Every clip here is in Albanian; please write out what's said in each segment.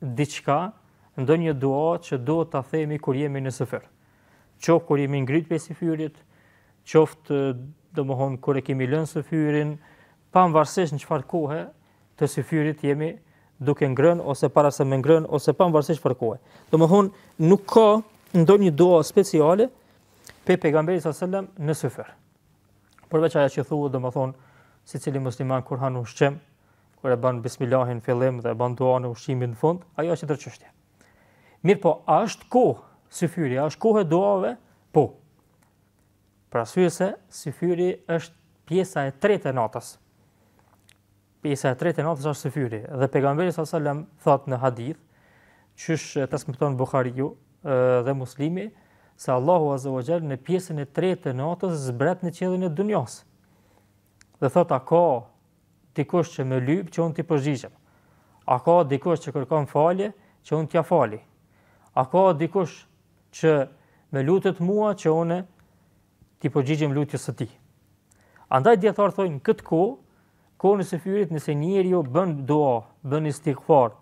diçka, ndonjë dua që duhet ta themi kur jemi në syfyr. Qoftë kur jemi ngrit prej syfyrit, qoftë domthon kur e kemi lënë syfyrin, pavarësisht në çfarë kohe të syfyrit jemi duke ngrën ose para se me ngrën ose pavarësisht çfarë kohe. Domthon nuk ka ndonjë dua speciale pe pejgamberi sa selam në syfyr. Përveç ajo që thuhet domthon secili musliman kur han ushqim, kur e bën bismillahin në fillim dhe bën duan e ushqimit në fund, ajo është tjetër çështje. Mirëpo, a është kohë syfyri, a është kohë e duave? Po. Për arsye se syfyri është pjesa e tretë e natës. Pjesa e tretë e natës është syfyri. Dhe pejgamberi sa selam thot në hadith, qysh e transmeton Bukhariu dhe Muslimi, se Allahu Azza wa Jall në pjesën e tretë të natës zbret në qiellin e dynjas. Dhe thot, a ka dikush që më lyp që unë t'i përgjigjem? A ka dikush që kërkon falje që unë t'ja fali? A ka dikush që më lutet mua që unë t'i përgjigjem lutjes së tij? Andaj dijetarët thonë këtë kohë kohën e syfyrit nëse njeriu bën dua, bën istighfar,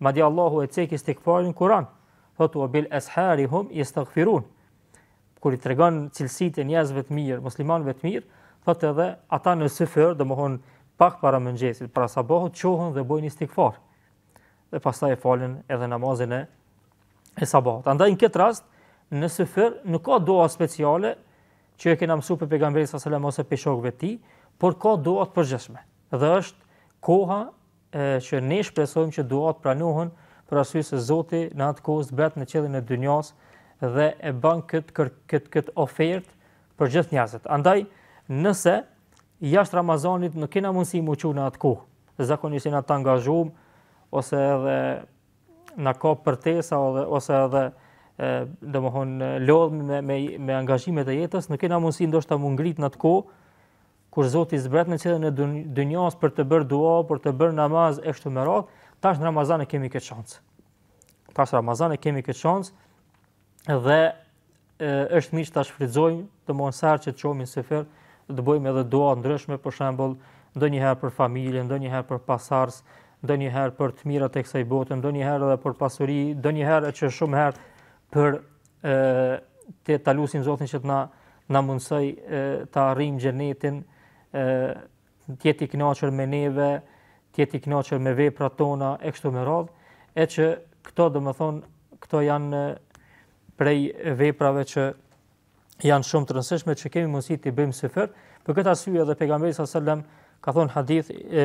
madje Allahu e cek istighfarin në Kur'an, thotë ue bil es'hari hum jestaghfirun. kur i tregon cilësitë e njerëzve të mirë, muslimanëve të mirë, thotë edhe ata në syfyr, domthon pak para mëngjesit, para sabahut çohën dhe bojnë istighfar. Dhe pastaj e falën edhe namazin e e sabahut. Andaj në këtë rast në syfyr nuk ka dua speciale që e kena mësu prej pejgamberit sallallahu alajhi wasallam ose prej shokëve të tij, por ka dua të përgjithshme. Dhe është koha e që ne shpresojmë që duat pranohen për arsye se Zoti në atë kohë zbret në qiellin e dynjas dhe e ban këtë këtë këtë ofertë për gjithë njerëzit. Andaj nëse jashtë Ramazanit nuk kena mundësi m'u çu në atë kohë, zakonisht na të angazhum ose edhe na kap përtesa ose ose edhe domthon lodhmi me, me angazhimet e jetës, nuk kena mundësi ndoshta m'u ngrit në atë kohë, kur Zoti zbret në qiellin e dynjas për të bërë dua, për të bërë namaz e kështu me radhë, tash në Ramazan e kemi këtë shans. Tash në Ramazan e kemi këtë shans dhe e, është mirë ta shfrytëzojmë, të mos sa që të çohmi në syfyr, të bëjmë edhe dua të ndryshme, për shembull, ndonjëherë për familjen, ndonjëherë për pasardhës, ndonjëherë për të mirat e kësaj bote, ndonjëherë edhe për pasuri, ndonjëherë edhe shumë herë për E, të, ta lusim Zotin që të na, na mundësoj ta arrijmë xhenetin, e, të jetë i knaqur me neve, të jetë i knaqur me veprat tona, e kështu me radhë, e që këto domthon, këto janë prej veprave që janë shumë të rëndësishme që kemi mundësi t'i bëjmë në syfyr, për këtë arsye edhe pejgamberi sallallahu alajhi wasallam ka thonë hadith e